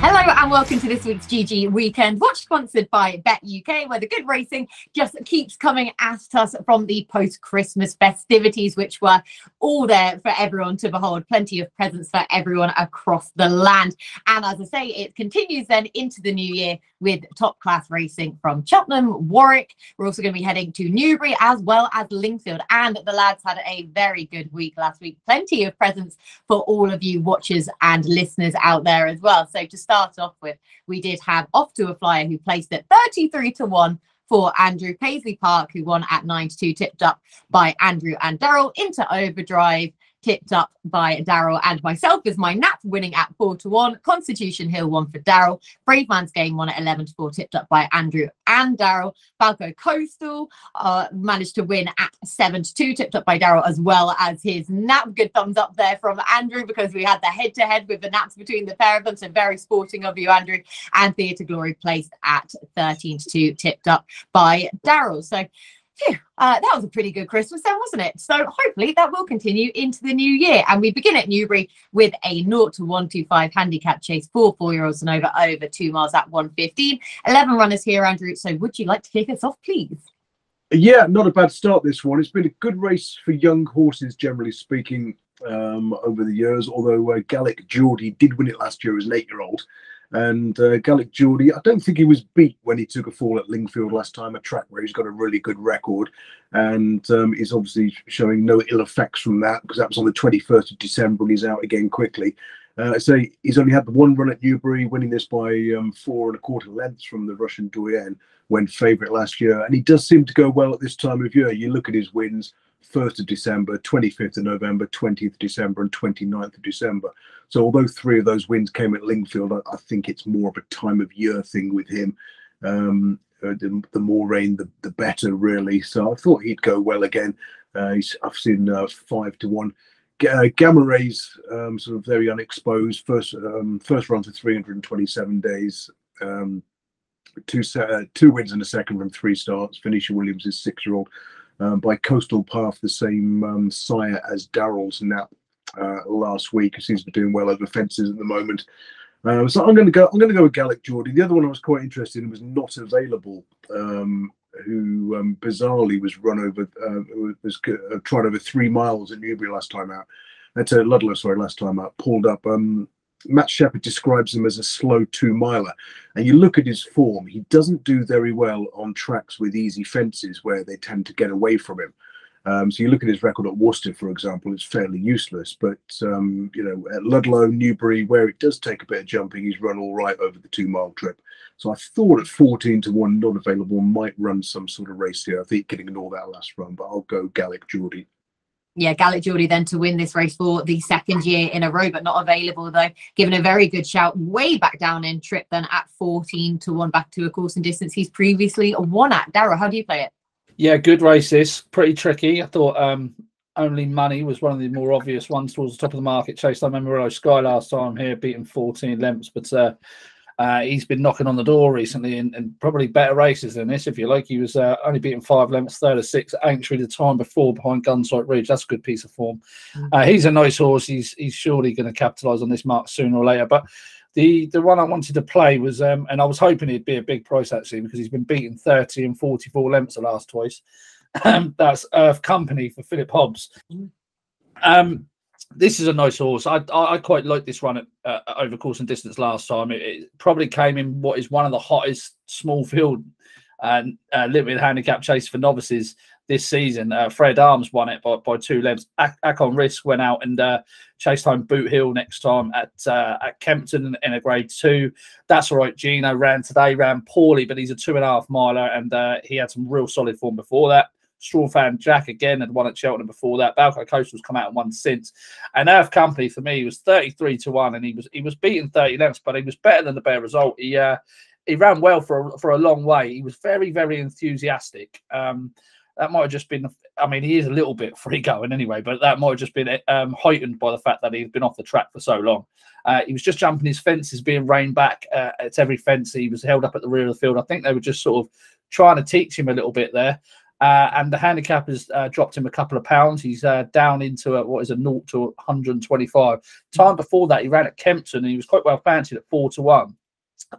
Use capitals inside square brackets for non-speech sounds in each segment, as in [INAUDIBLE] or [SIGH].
Hello and welcome to this week's GG Weekend Watch, sponsored by Bet UK, where the good racing just keeps coming at us from the post-Christmas festivities, which were all there for everyone to behold. Plenty of presents for everyone across the land. And as I say, it continues then into the new year with top class racing from Cheltenham, Warwick. We're also going to be heading to Newbury as well as Lingfield. And the lads had a very good week last week. Plenty of presents for all of you watchers and listeners out there as well. So just start off with, we did have off to a flyer who placed at 33 to 1 for Andrew Paisley Park, who won at 9 to 2, tipped up by Andrew and Daryl into overdrive tipped up by Daryl and myself as my nap winning at 4 to 1. Constitution Hill one for Daryl. Brave Man's Game one at 11 to 4, tipped up by Andrew and Daryl. Balco Coastal uh, managed to win at 7 to 2, tipped up by Daryl as well as his nap. Good thumbs up there from Andrew because we had the head to head with the naps between the pair of them. So very sporting of you, Andrew. And Theatre Glory placed at 13 to 2, tipped up by Daryl. So Phew, uh, that was a pretty good Christmas then, wasn't it? So hopefully that will continue into the new year. And we begin at Newbury with a 0 to 125 handicap chase for four year olds and over over two miles at 115. 11 runners here, Andrew. So would you like to kick us off, please? Yeah, not a bad start this one. It's been a good race for young horses, generally speaking, um, over the years. Although uh, Gallic Geordie did win it last year as an eight year old. And uh, Gallic Geordie, I don't think he was beat when he took a fall at Lingfield last time, a track where he's got a really good record. And um, he's obviously showing no ill effects from that because that was on the 21st of December and he's out again quickly. Uh, so he's only had the one run at Newbury, winning this by um, four and a quarter lengths from the Russian Doyen, when favourite last year. And he does seem to go well at this time of year. You look at his wins 1st of December, 25th of November, 20th of December, and 29th of December. So although three of those wins came at Lingfield, I, I think it's more of a time of year thing with him. Um, uh, the, the, more rain, the, the better, really. So I thought he'd go well again. Uh, I've seen uh, five to one. Uh, Gamma rays, um, sort of very unexposed. First, um, first run for 327 days. Um, two uh, two wins in a second from three starts. Venetia Williams is six year old. Um, by Coastal Path, the same um, sire as Daryl's nap uh, last week, who seems to be doing well over fences at the moment. Uh, so I'm going to go. I'm going to go with Gallic Geordie. The other one I was quite interested in was not available. Um, who um, bizarrely was run over, uh, was uh, tried over three miles at Newbury last time out. That's uh, Ludlow, sorry, last time out. Pulled up. Um, Matt Sheppard describes him as a slow two miler. And you look at his form, he doesn't do very well on tracks with easy fences where they tend to get away from him. Um, so you look at his record at Worcester, for example, it's fairly useless. But, um, you know, at Ludlow, Newbury, where it does take a bit of jumping, he's run all right over the two mile trip. So I thought at 14 to 1, not available, might run some sort of race here. I think he can ignore that last run, but I'll go Gallic Geordie yeah, Gallic then to win this race for the second year in a row, but not available though. Given a very good shout way back down in trip, then at 14 to one back to a course and distance he's previously won at. Daryl, how do you play it? Yeah, good races. Pretty tricky. I thought um, only money was one of the more obvious ones towards the top of the market. Chased I remember Sky last time here, beating 14 lengths, but uh, uh, he's been knocking on the door recently and, and, probably better races than this, if you like. He was uh, only beating five lengths, third of six, actually the time before behind Gunsight Ridge. That's a good piece of form. Mm-hmm. Uh, he's a nice horse. He's he's surely going to capitalise on this mark sooner or later. But the the one I wanted to play was, um, and I was hoping he'd be a big price actually because he's been beating 30 and 44 lengths the last twice. [CLEARS THROAT] that's Earth Company for Philip Hobbs. Mm-hmm. Um, this is a nice horse. I I, quite like this run at, uh, over course and distance last time. It, it, probably came in what is one of the hottest small field and uh, limited handicap chase for novices this season. Uh, Fred Arms won it by, by two lengths. Akon Risk went out and uh, chased home Boot Hill next time at uh, at Kempton in a grade two. That's all right. Gino ran today, ran poorly, but he's a two and a half miler and uh, he had some real solid form before that. Straw Fan Jack again had won at Cheltenham before that. Balco Coastal's come out and won since. And Earth Company for me was 33 to 1 and he was he was beating 30 lengths, but he was better than the bare result. He uh he ran well for a, for a long way. He was very, very enthusiastic. Um, that might have just been, I mean, he is a little bit [LAUGHS] free going anyway, but that might have just been um, heightened by the fact that he's been off the track for so long. Uh, he was just jumping his fences, being reined back uh, at every fence. He was held up at the rear of the field. I think they were just sort of trying to teach him a little bit there. Uh, and the handicap has uh, dropped him a couple of pounds. He's uh, down into a, what is a 0 to 125. Time before that, he ran at Kempton and he was quite well fancied at 4 to 1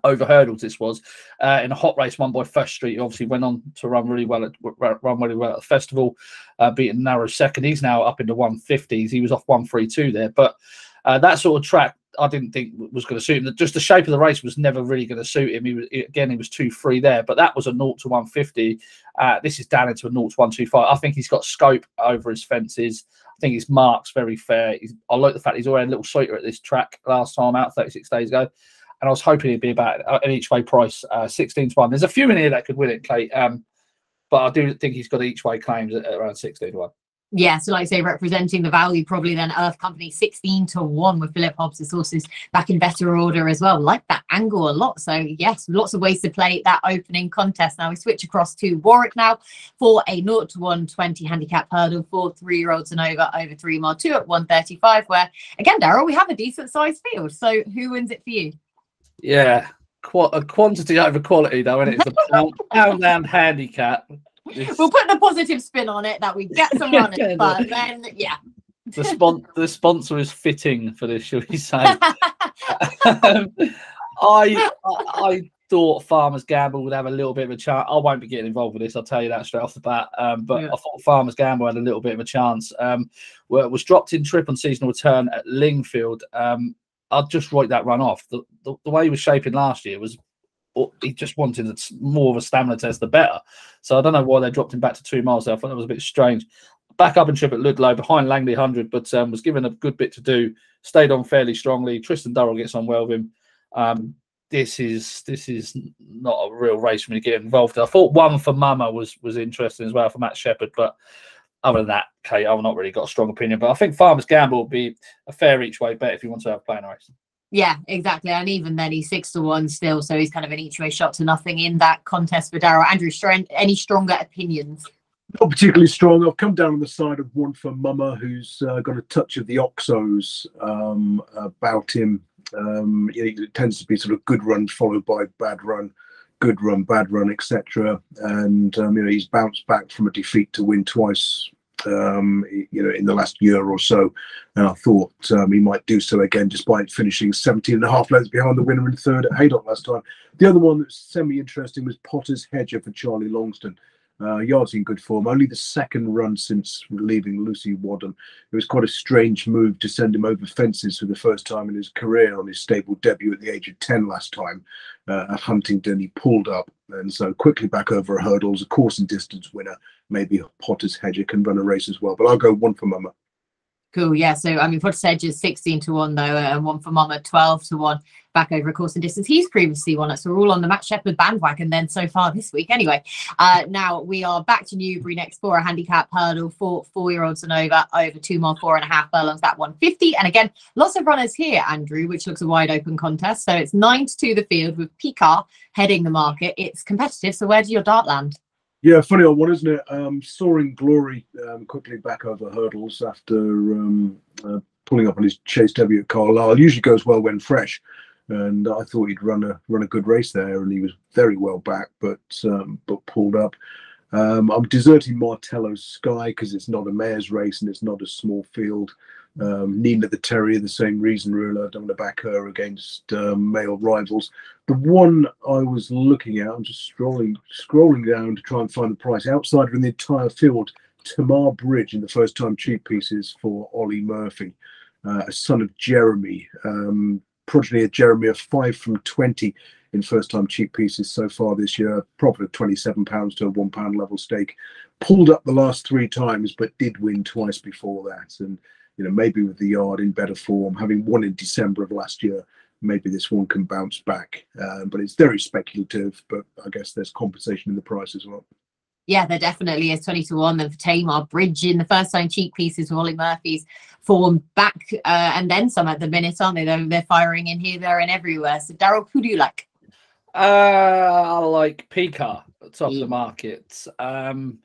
over hurdles this was uh, in a hot race won by First Street. He obviously went on to run really well at run really well at the festival, uh, beating narrow second. He's now up into 150s. He was off 132 there, but uh, that sort of track I didn't think was going to suit him. Just the shape of the race was never really going to suit him. He was again, he was too free there, but that was a 0 to 150. Uh, this is down into a 0 to 125. I think he's got scope over his fences. I think his mark's very fair. He's, I like the fact he's already a little sweeter at this track last time out, 36 days ago. And I was hoping it'd be about an each way price, uh, 16 to 1. There's a few in here that could win it, Clay. Um, but I do think he's got each way claims at, at around 16 to 1 yeah, so like I say, representing the value probably then Earth Company 16 to 1 with Philip Hobbs' sources back in better order as well. Like that angle a lot. So yes, lots of ways to play that opening contest. Now we switch across to Warwick now for a 0 to 120 handicap hurdle for three-year-olds and over over three mile two at 135, where again, Daryl, we have a decent sized field. So who wins it for you? Yeah, Qu- a quantity over quality though, and it? it's a pound, [LAUGHS] pound and we'll put the positive spin on it that we get some [LAUGHS] runners, but then yeah. The spon- the sponsor is fitting for this, shall we say? [LAUGHS] um, I, I thought Farmers Gamble would have a little bit of a chance. I won't be getting involved with this. I'll tell you that straight off the bat. Um, but yeah. I thought Farmers Gamble had a little bit of a chance. Um, was dropped in trip on seasonal return at Lingfield. Um, I'll just write that run off. The, the, the way he was shaping last year was he just wanted more of a stamina test, the better. So I don't know why they dropped him back to two miles. There. I thought that was a bit strange. Back up and trip at Ludlow behind Langley 100, but um, was given a good bit to do. Stayed on fairly strongly. Tristan Durrell gets on well with him. Um, this is this is not a real race for me to get involved. In. I thought One Fer Mamma was was interesting as well for Matt Sheppard, but other than that, Kate, I've not really got a strong opinion. But I think Farmers Gamble would be a fair each way bet if you want to have a race. Yeah, exactly. And even then, he's six to one still, so he's kind of an each way shot to nothing in that contest for Daryl. Andrew, any stronger opinions? Not particularly strong. I've come down on the side of One Fer Mamma, who's uh, got a touch of the Oxos um, about him. Um, it tends to be sort of good run followed by bad run, good run, bad run, etc. And um, you know he's bounced back from a defeat to win twice um, you know, in the last year or so. And I thought um, he might do so again, despite finishing 17 and a half lengths behind the winner in third at Haydock last time. The other one that's semi-interesting was Potter's Hedger for Charlie Longsdon. Uh, Yard's in good form. Only the second run since leaving Lucy Wadham. It was quite a strange move to send him over fences for the first time in his career on his stable debut at the age of 10 last time uh, at Huntingdon. He pulled up and so quickly back over hurdles, a course and distance winner. Maybe Potter's Hedger can run a race as well, but I'll go One Fer Mamma. Cool. Yeah. So I mean, Potter's is 16 to 1 though, and One Fer Mamma 12 to 1 back over a course and distance. He's previously won it. So we're all on the Matt Sheppard bandwagon then so far this week. Anyway, uh, now we are back to Newbury next for a handicap hurdle for four year olds and over, over two mile, four and a half furlongs, that 150. And again, lots of runners here, Andrew, which looks a wide open contest. So it's nine to two the field with Pikar heading the market. It's competitive. So where do your dart land? Yeah, funny old one, isn't it? Um, soaring glory um, quickly back over hurdles after um, uh, pulling up on his chase debut at Carlisle. Usually goes well when fresh, and I thought he'd run a run a good race there, and he was very well back, but um, but pulled up. Um, I'm deserting Martello's Sky because it's not a mare's race and it's not a small field. Um, Nina the Terrier, the same reason ruler. I don't want to back her against um, male rivals. The one I was looking at, I'm just scrolling scrolling down to try and find the price. Outsider in the entire field, Tamar Bridge in the first time cheek pieces for Olly Murphy, uh, a son of Jeremy. Um, progeny of Jeremy, five from 20 in first time cheek pieces so far this year. Profit of £27 to a £1 level stake. Pulled up the last three times, but did win twice before that. And you know, maybe with the yard in better form, having won in December of last year, maybe this one can bounce back. Uh, but it's very speculative. But I guess there's compensation in the price as well. Yeah, there definitely is 20 to 1. Then for Tamar Bridge in the first time cheek pieces, Olly Murphy's form back uh, and then some at the minute, aren't they? They're, they're firing in here, there, and everywhere. So, Daryl, who do you like? Uh, I like Pikar, top yeah. of the market. Um,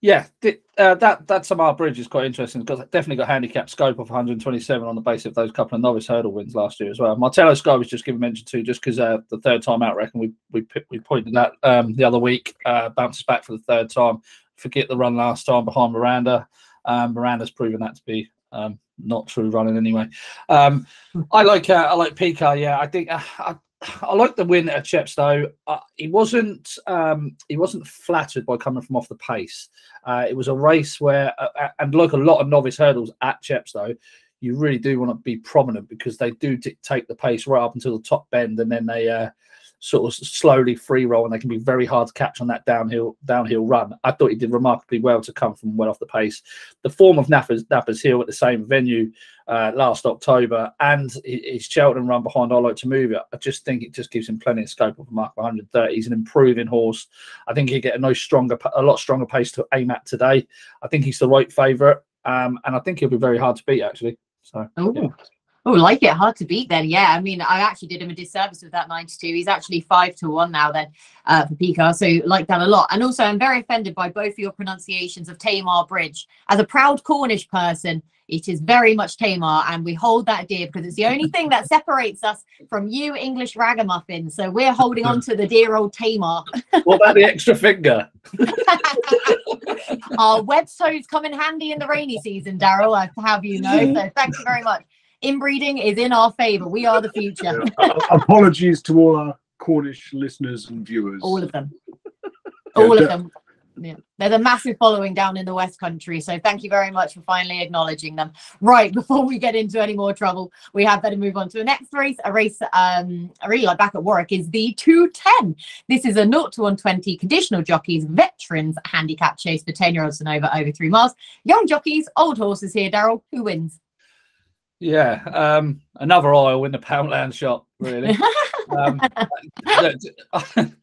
yeah, th- uh, that that Tamar Bridge is quite interesting because it definitely got handicap scope of 127 on the basis of those couple of novice hurdle wins last year as well. Martello Sky was just given mention to just because uh, the third time out reckon we we we pointed that um, the other week uh, bounces back for the third time. forget the run last time behind Miranda. Um, Miranda's proven that to be um, not true running anyway. Um, I like uh, I like Pikar. Yeah, I think uh, I like the win at Chepstow. Uh, he wasn't um, he wasn't flattered by coming from off the pace. Uh, it was a race where, uh, uh, and like a lot of novice hurdles at Chepstow, you really do want to be prominent because they do dictate the pace right up until the top bend, and then they uh, sort of slowly free roll, and they can be very hard to catch on that downhill downhill run. I thought he did remarkably well to come from well off the pace. The form of Nappers, Nappers Hill at the same venue uh, last October, and his Cheltenham run behind I like to move it. I just think it just gives him plenty of scope of a mark 130. He's an improving horse. I think he'll get a nice stronger, a lot stronger pace to aim at today. I think he's the right favourite, um, and I think he'll be very hard to beat actually. So. Oh. Yeah. Oh, like it. Hard to beat then. Yeah. I mean, I actually did him a disservice with that 92. He's actually five to one now then uh, for Pikar. So like that a lot. And also I'm very offended by both of your pronunciations of Tamar Bridge. As a proud Cornish person, it is very much Tamar and we hold that dear because it's the only thing that [LAUGHS] separates us from you English ragamuffins. So we're holding on to the dear old Tamar. [LAUGHS] what about the extra finger? [LAUGHS] Our web toes come in handy in the rainy season, Daryl, I have you know. So thank you very much inbreeding is in our favor. We are the future. Apologies to all our Cornish listeners and viewers. All of them. All yeah, of them. Yeah. There's a massive following down in the West Country. So thank you very much for finally acknowledging them. Right, [LAUGHS] before we get into any more trouble, we have better move on to the next race. A race um, really like back at Warwick is the 210. This is a 0 to 120 conditional jockeys, veterans handicap chase for 10 year olds and over over three miles. Young jockeys, old horses here, Daryl. Who wins? Yeah, um, another oil in the Poundland shop, really. [LAUGHS] um, [LAUGHS]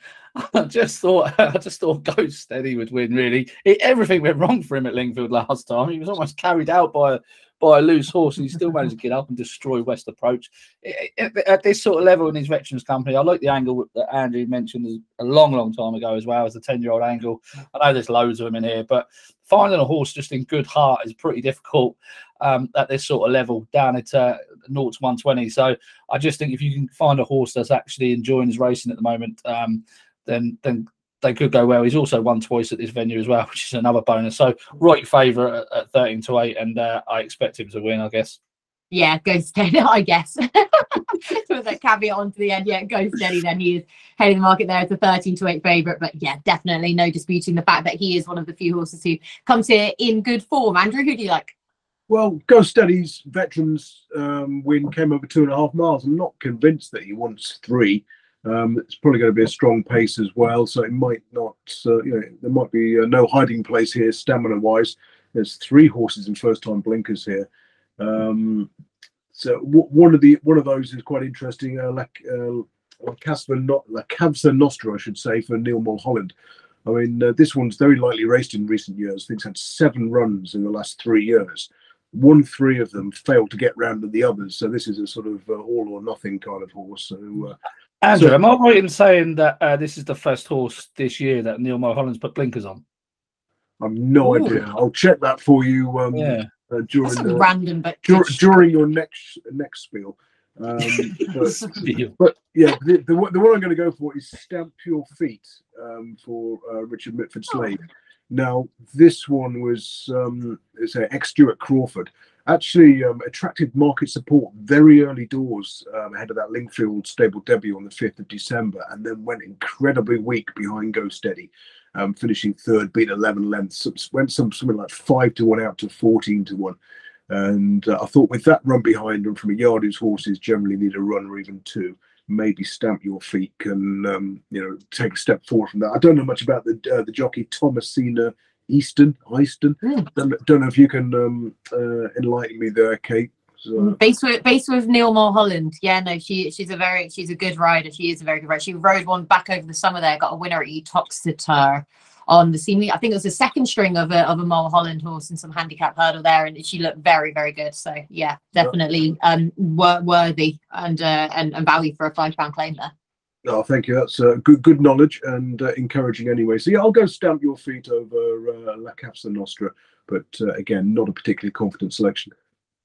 I just thought [LAUGHS] I just thought Go Steady would win. Really, it, everything went wrong for him at Lingfield last time. He was almost carried out by by a loose horse, and he still managed to get up and destroy West Approach. At this sort of level in his veterans company, I like the angle that Andrew mentioned a long, long time ago as well as the ten-year-old angle. I know there's loads of them in here, but finding a horse just in good heart is pretty difficult um, at this sort of level down at uh, 0 to 120. So I just think if you can find a horse that's actually enjoying his racing at the moment, um, then then they could go well. He's also won twice at this venue as well, [LAUGHS] which is another bonus. So right favourite at, at 13 to 8, and uh, I expect him to win, I guess. Yeah, go steady, [LAUGHS] I guess. [LAUGHS] With that caveat on to the end, yeah, go steady. Then he is heading the market there as a 13 to 8 favourite. But yeah, definitely no disputing the fact that he is one of the few horses who comes here in good form. Andrew, who do you like? Well, Go Steady's veterans um, win came over two and a half miles. I'm not convinced that he wants three. Um, it's probably going to be a strong pace as well, so it might not. Uh, you know, there might be uh, no hiding place here, stamina-wise. There's three horses in first-time blinkers here. Um, so one of the one of those is quite interesting. Uh, like uh, La Nostra, I should say, for Neil Mulholland. I mean, uh, this one's very lightly raced in recent years. I think it's had seven runs in the last three years won three of them, failed to get round to the others. So this is a sort of uh, all or nothing kind of horse. So, uh, Andrew, so, am I right in saying that uh, this is the first horse this year that Neil Mulholland's put blinkers on? I've no Ooh. idea. I'll check that for you. Um, yeah. Uh, during the, random, but dur- during your next next spiel. Um, [LAUGHS] but, but, yeah, the, the, the, one I'm going to go for is Stamp Your Feet um, for uh, Richard Mitford Slade. Oh. Now, this one was um, it's a ex Stuart Crawford. Actually, um, attracted market support very early doors um, ahead of that Lingfield stable debut on the 5th of December, and then went incredibly weak behind Go Steady, um, finishing third, beat 11 lengths, went some something like five to one out to 14 to one. And uh, I thought with that run behind them from a yard whose horses generally need a run or even two, maybe stamp your feet and um, you know take a step forward from that. I don't know much about the uh, the jockey Thomasina Easton. Easton. Mm. Don't, don't, know if you can um, uh, enlighten me there, Kate. So, mm, based with based with Neil Mulholland. Yeah, no, she she's a very she's a good rider. She is a very good rider. She rode one back over the summer there, got a winner at Uttoxeter on the seemingly, I think it was the second string of a of a Mulholland horse and some handicap hurdle there, and she looked very very good. So yeah, definitely um worthy and uh, and, and value for a five pound claim there. Oh, thank you. That's uh, good, good knowledge and uh, encouraging anyway. So yeah, I'll go stamp your feet over uh, La Casa Nostra, but uh, again, not a particularly confident selection.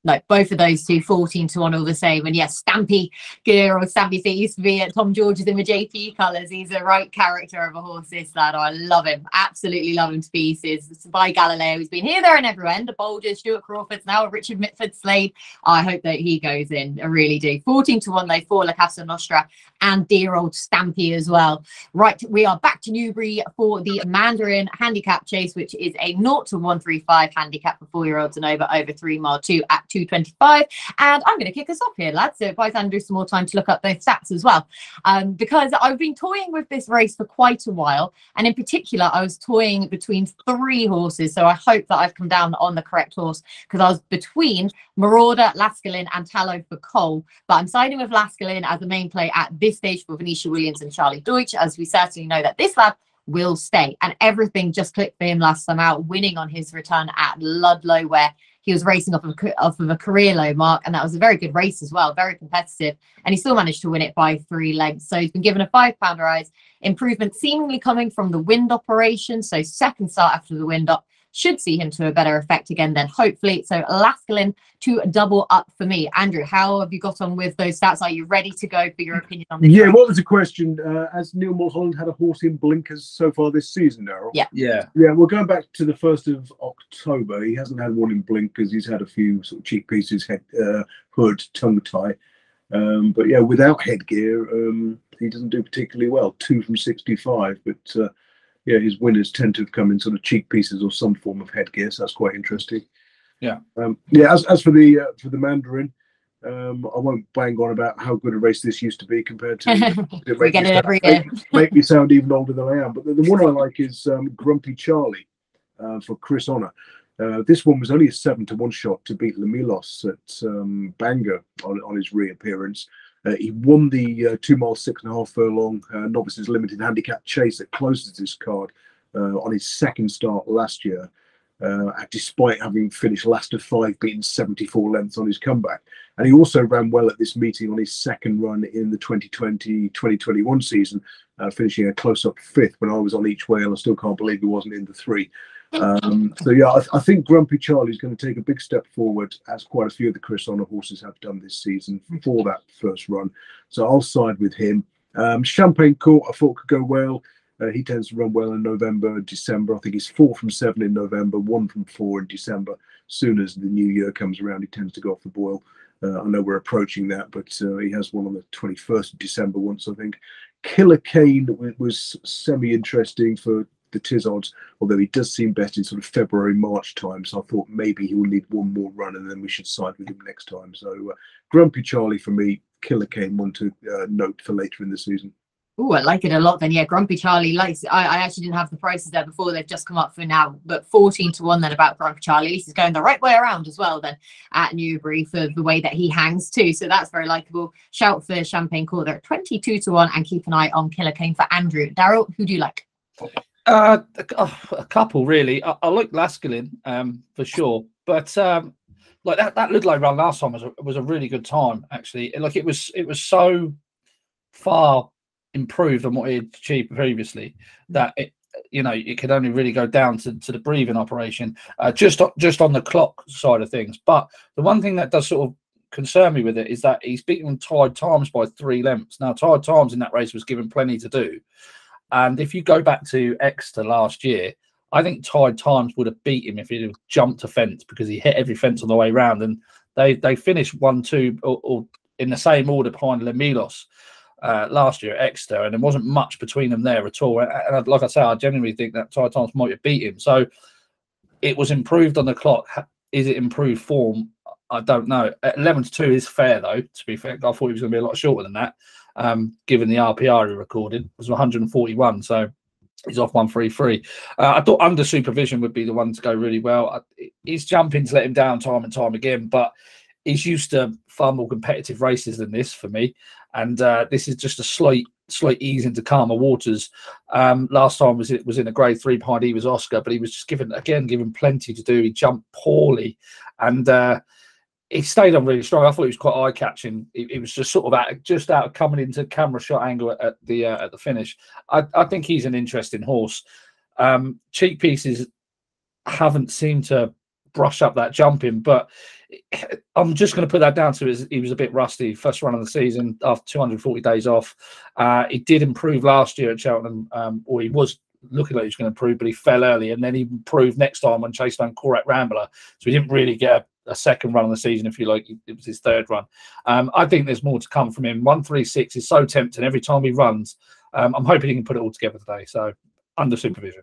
No, both of those two, 14 to 1 all the same. And yes, Stampy Gear or Stampy Seat used to be at Tom George's in the JP colours. He's a right character of a horse, this lad. I love him. Absolutely love him to pieces. By Galileo. He's been here, there, and everywhere. And the Bolger, Stuart Crawford's now Richard Mitford Slade. I hope that he goes in. I really do. 14 to 1, though, for La Casa Nostra and dear old Stampy as well. Right, we are back to Newbury for the Mandarin handicap chase, which is a 0 to 135 handicap for four year olds and over, over three mile two at 225. And I'm going to kick us off here, lads. So it buys Andrew some more time to look up those stats as well. Um, because I've been toying with this race for quite a while. And in particular, I was toying between three horses. So I hope that I've come down on the correct horse because I was between Marauder, Laskalin, and Tallow For Coal. But I'm siding with Laskalin as the main play at this stage for Venetia Williams and Charlie Deutsch, as we certainly know that this lad will stay. And everything just clicked for him last time out, winning on his return at Ludlow, where he was racing off of, off of a career low mark, and that was a very good race as well, very competitive, and he still managed to win it by three lengths. So he's been given a five pound rise improvement, seemingly coming from the wind operation. So second start after the wind up should see him to a better effect again then hopefully. So Laskalin to double up for me. Andrew how have you got on with those stats? Are you ready to go for your opinion on this yeah race? well there's a question uh, has Neil Mulholland had a horse in blinkers so far this season Daryl? Yeah. Yeah. Yeah we're going back to the 1st of October. He hasn't had one in blinkers. He's had a few sort of cheek pieces head uh, hood tongue tie. Um, but yeah without headgear um, he doesn't do particularly well. Two from 65 but uh, yeah, his winners tend to have come in sort of cheek pieces or some form of headgear. So that's quite interesting. Yeah. Um, yeah. As, as for the uh, for the Mandarin, um, I won't bang on about how good a race this used to be compared to. [LAUGHS] we get it every year. Make, make, me sound even older than I am. But the, the one I like is um, Grumpy Charley uh, for Chris Honour. Uh, this one was only a seven to one shot to beat Lamilos at um, Bangor on, on his reappearance. Uh, he won the uh, two mile, six and a half furlong uh, novices limited handicap chase that closes this card uh, on his second start last year, uh, despite having finished last of five, beating 74 lengths on his comeback. And he also ran well at this meeting on his second run in the 2020 2021 season, uh, finishing a close up fifth when I was on each way, and I still can't believe he wasn't in the three. Um, so yeah, I, I, think Grumpy Charley is going to take a big step forward, as quite a few of the Chris Honour horses have done this season for that first run. So I'll side with him. Um, Champagne Court, I thought could go well. Uh, he tends to run well in November, December. I think he's four from seven in November, one from four in December. Soon as the new year comes around, he tends to go off the boil. Uh, I know we're approaching that, but uh, he has one on the 21st of December once, I think. Killer Kane was semi interesting for the Tizods, although he does seem best in sort of February, March time. So I thought maybe he will need one more run and then we should side with him next time. So uh, Grumpy Charley for me, Killer Kane one to uh, note for later in the season. Oh, I like it a lot then. Yeah, Grumpy Charley likes I, I actually didn't have the prices there before. They've just come up for now, but 14 to 1 then about Grumpy Charley. At least he's going the right way around as well then at Newbury for the way that he hangs too. So that's very likable. Shout for Champagne Court. They're at 22 to 1 and keep an eye on Killer Kane for Andrew. Daryl, who do you like? Uh, a, a couple really. I, I like Laskalin um, for sure, but um, like that that Ludlow run last time was a, was a really good time actually. Like it was it was so far improved on what he had achieved previously that it you know it could only really go down to, to the breathing operation uh, just just on the clock side of things. But the one thing that does sort of concern me with it is that he's beaten Tide Times by three lengths. Now Tide Times in that race was given plenty to do. And if you go back to Exeter last year, I think Tide Times would have beat him if he'd have jumped a fence because he hit every fence on the way round. And they they finished one two or, or in the same order behind Lamilos uh, last year at Exeter, and there wasn't much between them there at all. And, like I say, I genuinely think that Tide Times might have beat him. So it was improved on the clock. Is it improved form? I don't know. At 11 to 2 is fair, though, to be fair. I thought he was going to be a lot shorter than that um, given the RPR he recorded. Was 141, so he's off 133. Uh, I thought Undersupervision would be the one to go really well. His jumping's let him down time and time again, but he's used to far more competitive races than this for me. And uh, this is just a slight slight ease into calmer waters. Um, last time was it was in a grade three behind he was Oscar, but he was just given again given plenty to do. He jumped poorly, and uh, he stayed on really strong. I thought he was quite eye catching. It, was just sort of out, just out coming into camera shot angle at, the uh, at the finish. I, I, think he's an interesting horse. Um, cheek pieces haven't seemed to brush up that jumping, but [LAUGHS] I'm just going to put that down to his, he was a bit rusty first run of the season after 240 days off. Uh, he did improve last year at Cheltenham, um, or he was looking like he was going to improve, but he fell early, and then he improved next time when Chase Down Corach Rambler. So he didn't really get a, a, second run of the season, if you like. It was his third run. Um, I think there's more to come from him. One three six is so tempting every time he runs. Um, I'm hoping he can put it all together today. So Undersupervision.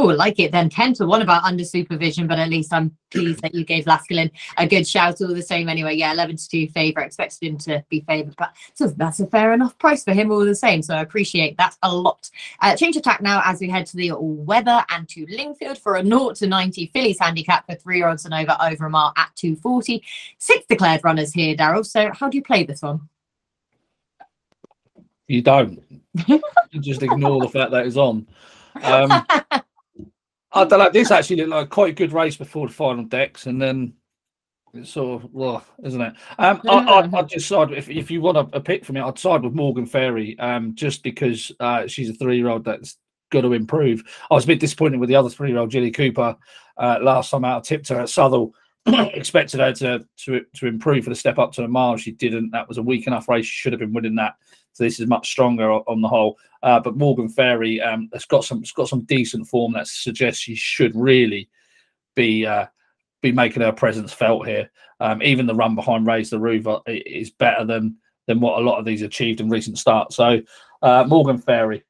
Oh, like it then. 10 to 1 about Undersupervision, but at least I'm pleased that you gave Laskalin a good shout all the same anyway. Yeah, 11 to 2 favourite. Expected him to be favoured, but so that's a fair enough price for him all the same. So I appreciate that a lot. Uh, change attack now as we head to the weather and to Lingfield for a 0 to 90 Fillies handicap for three year olds and over over a mile at 240. Six declared runners here, Daryl. So how do you play this one? You don't. you just ignore the fact that it's on. Um, [LAUGHS] I don't know. This actually looked like quite a good race before the final decks, and then it's sort of well, isn't it? Um, I, I, [LAUGHS] I'd just side if if you want a, a, pick from me, I'd side with Morgan Fairy, um, just because uh, she's a three-year-old that's got to improve. I was a bit disappointed with the other three-year-old Jilly Cooper uh, last time out. I tipped her at Southwell. [CLEARS THROAT] expected her to, to to improve for the step up to the mile. She didn't. That was a weak enough race. She should have been winning that. So this is much stronger on the whole. Uh, but Morgan Fairy um, has got some, it's got some decent form that suggests she should really be uh, be making her presence felt here. Um, even the run behind Raise the Roof is better than than what a lot of these achieved in recent starts. So uh, Morgan Fairy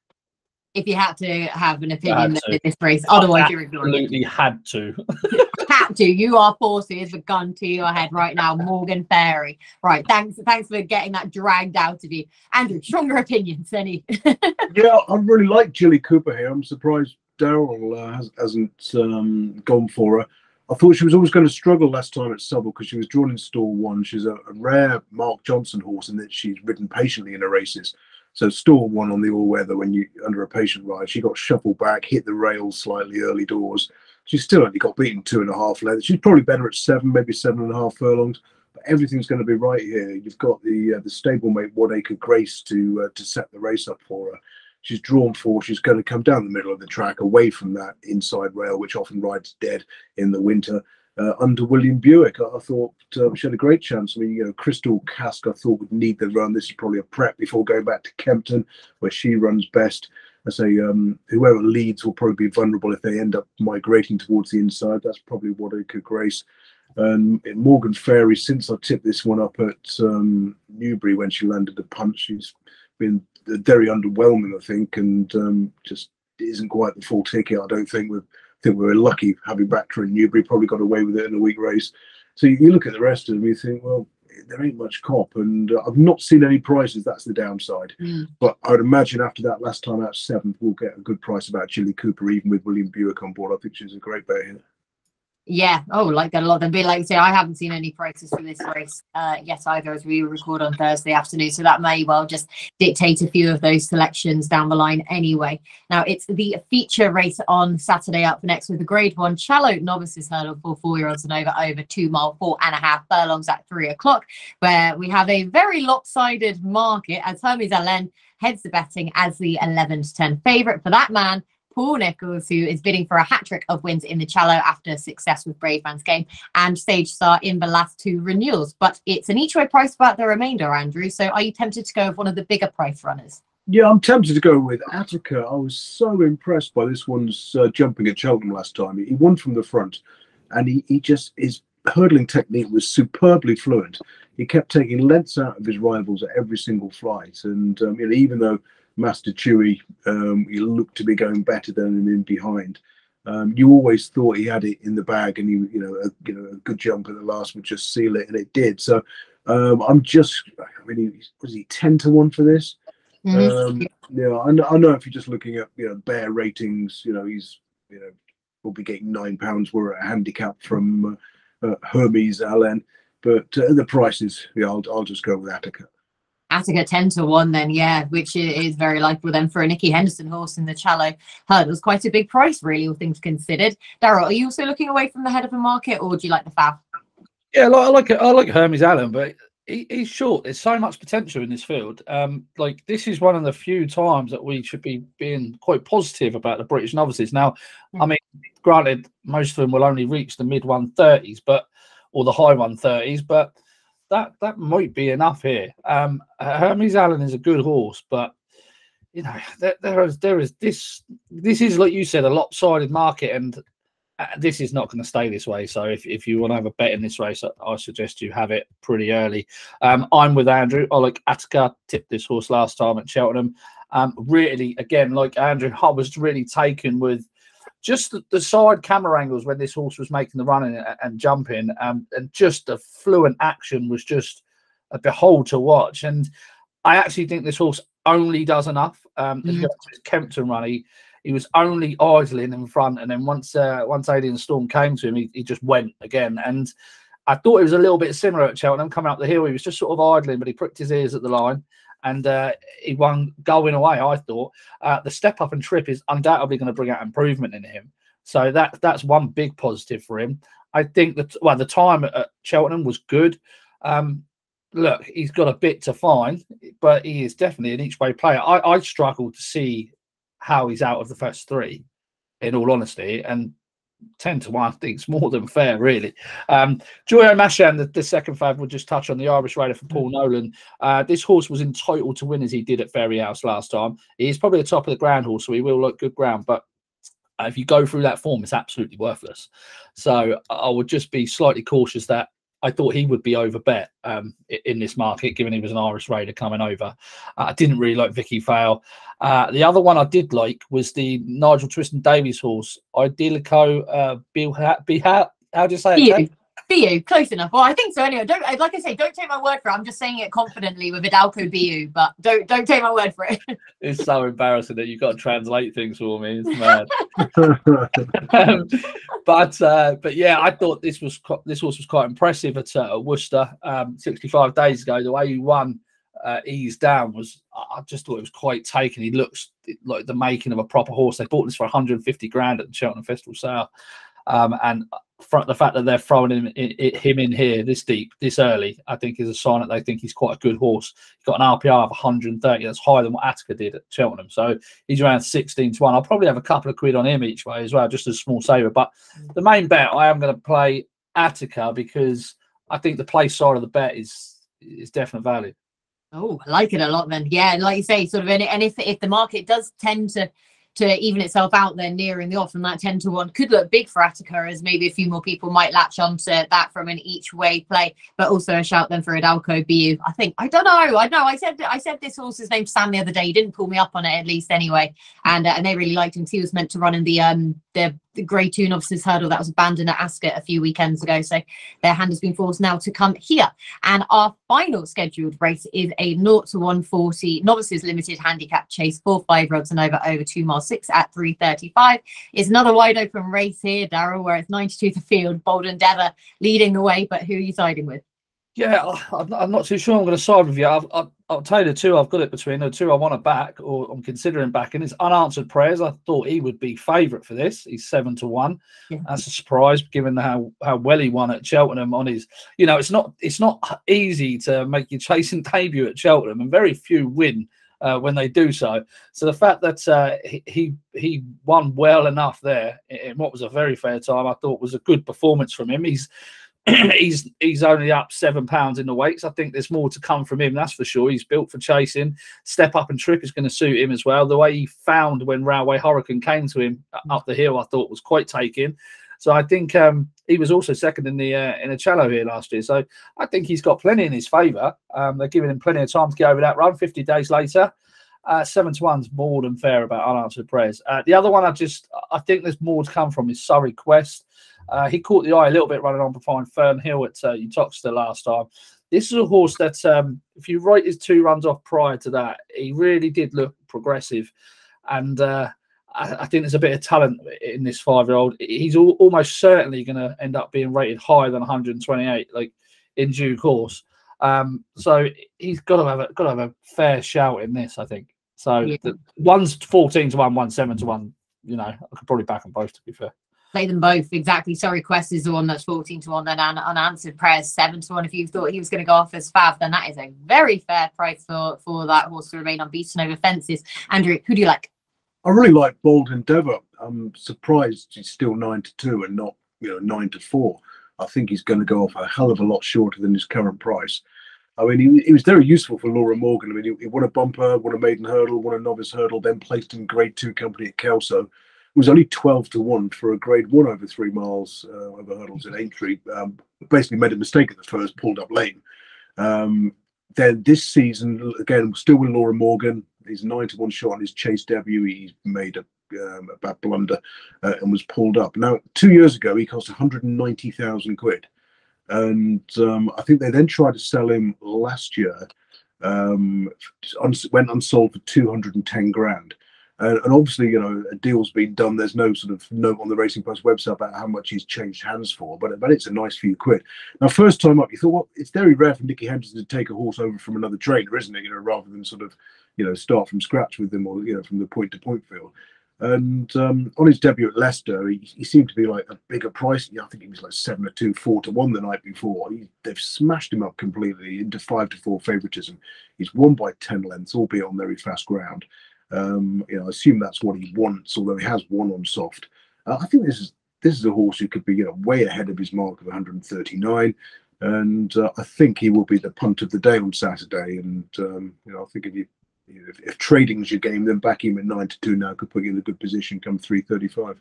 if you had to have an opinion in this race. Otherwise, you're ignoring Absolutely had to. [LAUGHS] had to. You are forced. Here's a gun to your head right now, Morgan Fairy. Right. Thanks. Thanks for getting that dragged out of you, Andrew. Stronger opinions, any? [LAUGHS] yeah, I really like Jilly Cooper here. I'm surprised Daryl uh, has, hasn't um, gone for her. I thought she was always going to struggle last time at Southwell because she was drawn in stall one. She's a, a, rare Mark Johnston horse in that she's ridden patiently in her races. So stall one on the all weather when you under a patient ride. She got shuffled back, hit the rails slightly early doors. She's still only got beaten two and a half lengths. She's probably better at seven, maybe seven and a half furlongs. But everything's going to be right here. You've got the uh, the stablemate Wadacre Grace to uh, to set the race up for her. She's drawn for. She's going to come down the middle of the track, away from that inside rail, which often rides dead in the winter uh, under William Buick. I, I thought uh, she had a great chance. I mean, you know, Crystal Cask, I thought would need the run. This is probably a prep before going back to Kempton, where she runs best. I say um, whoever leads will probably be vulnerable if they end up migrating towards the inside. That's probably what it could grace. And Morgan Fairy, since I tipped this one up at um, Newbury when she landed the punch, she's been very underwhelming, I think, and um, just isn't quite the full ticket. I don't think with think we were lucky having Bactra and Newbury probably got away with it in a week race. So you, you look at the rest of them, you think, well, there ain't much cop, and uh, I've not seen any prices. That's the downside. Mm. But I would imagine after that last time out seventh, we'll get a good price about Jilly Cooper, even with William Buick on board. I think she's a great bet here. Yeah. Oh, like that a lot. Then be like say, I haven't seen any prices for this race uh, yet either, as we record on Thursday afternoon. So that may well just dictate a few of those selections down the line anyway. Now it's the feature race on Saturday up next with the Grade One Challow Novices Hurdle for four-year-olds and over over two mile four and a half furlongs at three o'clock, where we have a very lopsided market as Hermes Allen heads the betting as the 11 to 10 favourite for that man Paul Nicholls, who is bidding for a hat trick of wins in the Challow after success with Brave Man's Game and Sage Star in the last two renewals. But it's an each way price about the remainder, Andrew. So are you tempted to go with one of the bigger price runners? Yeah, I'm tempted to go with Attacca. I was so impressed by this one's uh, jumping at Cheltenham last time. He won from the front, and he, he just his hurdling technique was superbly fluent. He kept taking lengths out of his rivals at every single flight, and um, you know, even though Master Chewy, um, he looked to be going better than him in behind. Um, you always thought he had it in the bag, and he, you know, a, you know, a good jump at the last would just seal it, and it did. So um, I'm just, I mean, was he ten to one for this? Mm-hmm. Um, yeah, I know, I know. If you're just looking at you know bare ratings, you know, he's you know will be getting nine pounds. We're a handicap from uh, uh, Hermes Allen, but uh, the prices, yeah, I'll, I'll just go with Attacca. Attacca 10 to 1 then, yeah, which is very likely then for a Nicky Henderson horse in the Challow hurdles. Quite a big price, really, all things considered. Daryl, are you also looking away from the head of the market or do you like the Fab? Yeah, I like I like Hermes Allen, but he, he's short. There's so much potential in this field. Um, like this is one of the few times that we should be being quite positive about the British novices. Now, mm. I mean, granted, most of them will only reach the mid 130s, but or the high 130s, but that that might be enough here. Um, Hermes Allen is a good horse, but you know there, there is there is this this is like you said a lopsided market, and uh, this is not going to stay this way. So if, if you want to have a bet in this race, I, I suggest you have it pretty early. Um, I'm with Andrew. Oleg Attacca tipped this horse last time at Cheltenham. Um, really, again, like Andrew, I was really taken with just the, the, side camera angles when this horse was making the run and, and jumping, um, and just the fluent action was just a behold to watch. And I actually think this horse only does enough. Um, mm-hmm. Kempton run, he, he was only idling in front, and then once uh, once Alien Storm came to him, he, he just went again. And I thought it was a little bit similar at Cheltenham coming up the hill. He was just sort of idling, but he pricked his ears at the line and uh, he won going away. I thought uh, the step up and trip is undoubtedly going to bring out improvement in him. So that that's one big positive for him. I think that well, the time at Cheltenham was good. Um, look, he's got a bit to find, but he is definitely an each way player. I, I struggle to see how he's out of the first three, in all honesty. And 10 to 1, I think it's more than fair, really. Um, Joyo Mashan, the, the second favourite, will just touch on the Irish rider for Paul mm. Nolan. Uh, this horse was entitled to win as he did at Fairyhouse last time. He's probably the top of the ground horse, so he will look good ground, but if you go through that form, it's absolutely worthless. So I would just be slightly cautious that I thought he would be over bet um, in this market, given he was an Irish Raider coming over. Uh, I didn't really like Vicky Fail. Uh, the other one I did like was the Nigel Twiston Davies horse, Idyllico uh, Bill. How, how do you say it? BU, close enough. Well, I think so. Anyway, don't like I say, don't take my word for it. I'm just saying it confidently with Idalko BU, but don't don't take my word for it. [LAUGHS] it's so embarrassing that you've got to translate things for me. It's [LAUGHS] mad. um, but uh, but yeah, I thought this was this horse was quite impressive at uh, Worcester um, 65 days ago. The way he won. Uh, eased down was I just thought it was quite taken. He looks like the making of a proper horse. They bought this for 150 grand at the Cheltenham Festival sale, um, and the fact that they're throwing him, him in here this deep, this early, I think is a sign that they think he's quite a good horse. He's got an RPR of 130. That's higher than what Attacca did at Cheltenham. So he's around 16 to 1. I'll probably have a couple of quid on him each way as well, just as a small saver. But the main bet, I am going to play Attacca because I think the play side of the bet is is definite value. Oh, I like it a lot then. Yeah, like you say, sort of, and if if the market does tend to to even itself out there nearing the off and that 10 to 1 could look big for Attacca as maybe a few more people might latch onto that from an each way play. But also a shout then for Idalko BU I think I don't know. I know. I said I said this horse's name Sam the other day. He didn't pull me up on it at least anyway. And uh, and they really liked him. He was meant to run in the um the Grey Toon Officers Hurdle that was abandoned at Ascot a few weekends ago. So their hand has been forced now to come here. And our final scheduled race is a 0 to 140 novices limited handicap chase, for five rods and over over two miles six at 335. It's another wide open race here, Daryl, where it's 92 to field, Bold Endeavour leading the way. But who are you siding with? Yeah, I'm not too sure I'm going to side with you. I've, I've, I'll tell you the two I've got it between. The two I want to back or I'm considering backing is unanswered prayers. I thought he would be favourite for this. He's seven to one. Yeah. That's a surprise given how how well he won at Cheltenham on his. You know, it's not it's not easy to make your chasing [LAUGHS] debut at Cheltenham, and very few win uh, when they do so. So the fact that uh, he he won well enough there in what was a very fair time, I thought was a good performance from him. He's [CLEARS THROAT] he's he's only up seven pounds in the weights. I think there's more to come from him, that's for sure. He's built for chasing. Step up and trip is going to suit him as well. The way he found when Railway Hurricane came to him up the hill, I thought was quite taking. So I think um, he was also second in the uh, in a cello here last year. So I think he's got plenty in his favour. Um, they're giving him plenty of time to get over that run. Fifty days later, uh, seven to one's more than fair about unanswered prayers. Uh, the other one I just I think there's more to come from is Surrey Quest. Uh, he caught the eye a little bit running on behind Fernhill at uh, Uttoxeter last time. This is a horse that, um, if you write his two runs off prior to that, he really did look progressive. And uh, I, I, think there's a bit of talent in this five year old. He's al- almost certainly going to end up being rated higher than 128, like in due course. Um, so he's got to have a got to have a fair shout in this, I think. So yeah. the, one's 14 to one, one's seven to one. You know, I could probably back them both to be fair play them both exactly. Surrey Quest is the one that's 14 to 1, then unanswered prayers 7 to 1. If you thought he was going to go off as Fav, then that is a very fair price for, for that horse to remain unbeaten over fences. Andrew, who do you like? I really like Bold Endeavour. I'm surprised he's still 9 to 2 and not, you know, 9 to 4. I think he's going to go off a hell of a lot shorter than his current price. I mean, he, he was very useful for Laura Morgan. I mean, he, he won a bumper, won a maiden hurdle, won a novice hurdle, then placed in Grade Two company at Kelso. Was only twelve to one for a Grade One over three miles uh, over hurdles at Aintree. Um, basically, made a mistake at the first, pulled up lane. Um, then this season, again, still with Laura Morgan, he's nine to one shot on his chase debut. He made a, um, a bad blunder uh, and was pulled up. Now, two years ago, he cost 190,000 quid. And um, I think they then tried to sell him last year, um, went unsold for 210 grand. And, and, obviously, you know, a deal's been done. There's no sort of note on the Racing Post website about how much he's changed hands for, but but it's a nice few quid. Now, first time up, you thought, well, it's very rare for Nicky Henderson to take a horse over from another trainer, isn't it? You know, rather than sort of, you know, start from scratch with them or you know from the point to point field. And um, on his debut at Leicester, he, he, seemed to be like a bigger price. I think he was like seven or two, four to one the night before. He, they've smashed him up completely into five to four favoritism. He's won by ten lengths, albeit on very fast ground. Um, you know, I assume that's what he wants, although he has won on soft. Uh, I think this is this is a horse who could be you know way ahead of his mark of 139, and uh, I think he will be the punt of the day on Saturday. And um, you know, I think if you if, if trading's your game, then back him at nine to two now could put you in a good position come 335.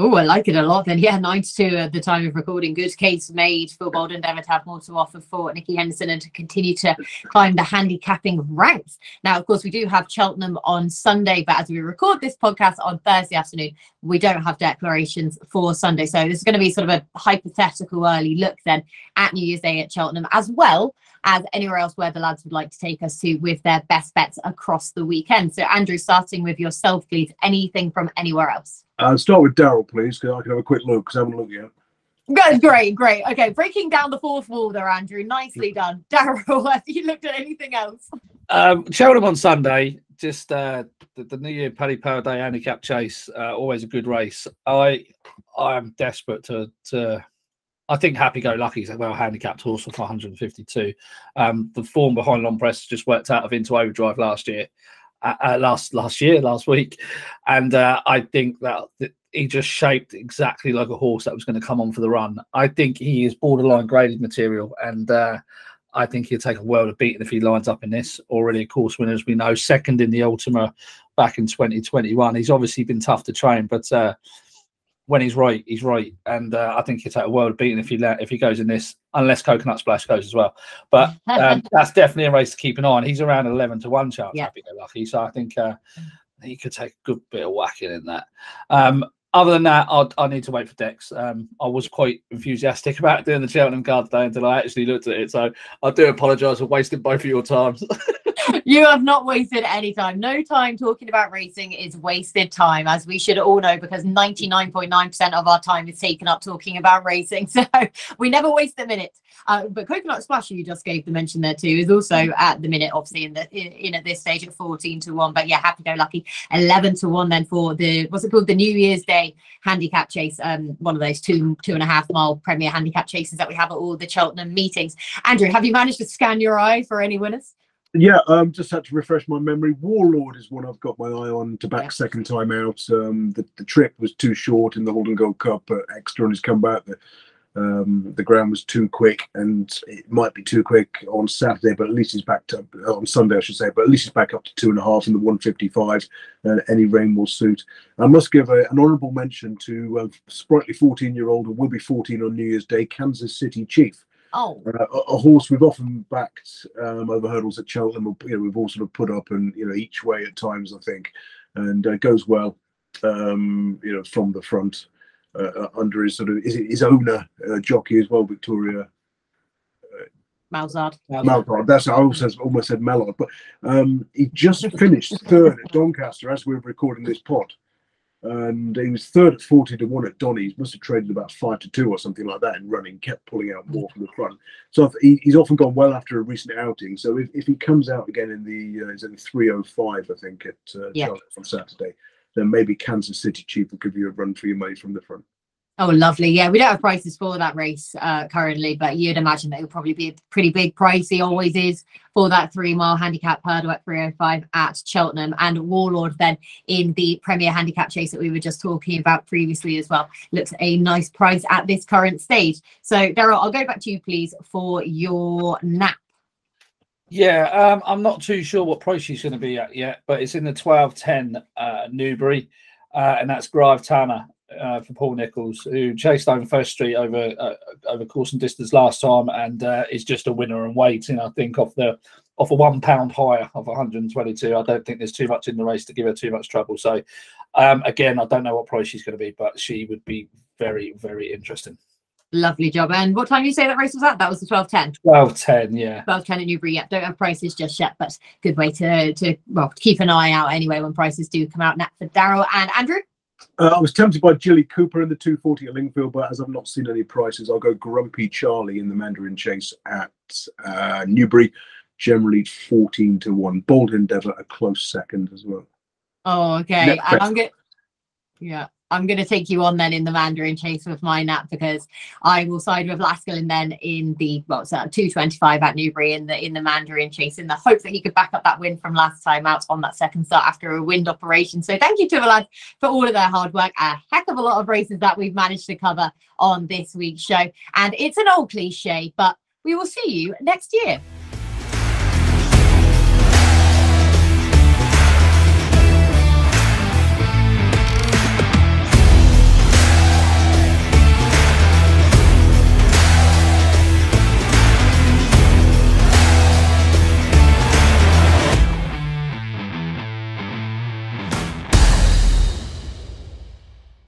Oh, I like it a lot. Then, yeah, 92 at the time of recording. Good case made for Bold Endeavour to have more to offer for Nicky Henderson and to continue to climb the handicapping ranks. Now, of course, we do have Cheltenham on Sunday, but as we record this podcast on Thursday afternoon, we don't have declarations for Sunday. So this is going to be sort of a hypothetical early look then at New Year's Day at Cheltenham, as well as anywhere else where the lads would like to take us to with their best bets across the weekend. So, Andrew, starting with yourself, please. Anything from anywhere else? Uh, start with Daryl, please, because I can have a quick look because I haven't looked yet. Good, great, great. Okay, breaking down the fourth wall there, Andrew. Nicely done. [LAUGHS] Daryl, have you looked at anything else? Um, Cheltenham on Sunday, just uh, the, the, New Year Paddy Power Day handicap chase, uh, always a good race. I I am desperate to to I think Happy Go Lucky is a well handicapped horse for 152. Um, the form behind Long Press just worked out of into overdrive last year uh, uh, last last year, last week, and uh, I think that, that he just shaped exactly like a horse that was going to come on for the run. I think he is borderline graded material, and uh, I think he'll take a world of beating if he lines up in this. Already a course winner, as we know, second in the Ultima back in 2021. He's obviously been tough to train, but uh, when he's right, he's right, and uh, I think he'll take a world beating if he let, if he goes in this, unless Coconut Splash goes as well. But um, [LAUGHS] that's definitely a race to keep an eye on. He's around eleven to one chance. Yeah. Happy go lucky, so I think uh, he could take a good bit of whacking in that. Um, other than that, I'd, I need to wait for Dex. Um, I was quite enthusiastic about doing the Cheltenham card today until I actually looked at it. So I do apologise for wasting both of your times. [LAUGHS] you have not wasted any time. No time talking about racing is wasted time, as we should all know, because 99.9% of our time is taken up talking about racing. [LAUGHS] So we never waste a minute. Uh, but Coconut Splash, you just gave the mention there too, is also at the minute, obviously, in the in, in at this stage at 14 to 1. But yeah, happy go lucky. 11 to 1 then for the what's it called? The New Year's Day handicap chase. Um, one of those two two and a half mile premier handicap chases that we have at all the Cheltenham meetings. Andrew, have you managed to scan your eye for any winners? Yeah, um, just had to refresh my memory. Warlord is one I've got my eye on to back yeah. second time out. Um, the, the trip was too short in the Haldon Gold Cup, but extra on his comeback. The, um, the ground was too quick, and it might be too quick on Saturday, but at least he's back up on Sunday, I should say. But at least he's back up to two and a half in the 155. And any rain will suit. I must give a, an honourable mention to a sprightly 14 year old who will be 14 on New Year's Day, Kansas City Chief. Oh, uh, a, a, horse we've often backed um, over hurdles at Cheltenham. You know, we've all sort of put up and you know each way at times, I think, and uh, goes well. Um, you know, from the front uh, uh under his sort of his, his owner uh, jockey as well, Victoria. Uh, Malzard. Malzard. That's I almost almost said Mellard, but um, he just finished third at Doncaster as we are recording this pod and he was third at 40 to 1 at Donny's. Must have traded about 5 to 2 or something like that in running, kept pulling out more from the front. So he, he's often gone well after a recent outing. So if, if he comes out again in the, uh, is it 305, I think, at uh, yeah. on Saturday, then maybe Kansas City Chief will give you a run for your money from the front. Oh, lovely. Yeah, we don't have prices for that race uh, currently, but you'd imagine that it'll probably be a pretty big price. He always is for that three mile handicap hurdle at 305 at Cheltenham and Warlord then in the Premier Handicap Chase that we were just talking about previously as well. Looks a nice price at this current stage. So, Daryl, I'll go back to you, please, for your nap. Yeah, um, I'm not too sure what price she's going to be at yet, but it's in the 12.10 uh, Newbury, uh, and that's Grivetana uh, for Paul Nicholls, who chased over First Street over uh, over course and distance last time, and uh, is just a winner and waiting. I think off the off a one pound higher of 122. I don't think there's too much in the race to give her too much trouble. So um, again, I don't know what price she's going to be, but she would be very very interesting. Lovely job. And what time did you say that race was at? That was the 12.10. 12.10, yeah. 12.10 at Newbury. Yeah, don't have prices just yet, but good way to, to well, keep an eye out anyway when prices do come out. Nap for Daryl and Andrew. Uh, I was tempted by Jilly Cooper in the 240 at Lingfield, but as I've not seen any prices, I'll go Grumpy Charley in the Mandarin Chase at uh, Newbury, generally 14 to 1. Bold Endeavour, a close second as well. Oh, okay. Net I'm good. Yeah. I'm going to take you on then in the Mandarin chase with my nap because I will side with Laskalin then in the well, so 225 at Newbury in the in the Mandarin chase in the hope that he could back up that win from last time out on that second start after a wind operation. So thank you to the lads for all of their hard work. A heck of a lot of races that we've managed to cover on this week's show, and it's an old cliche, but we will see you next year.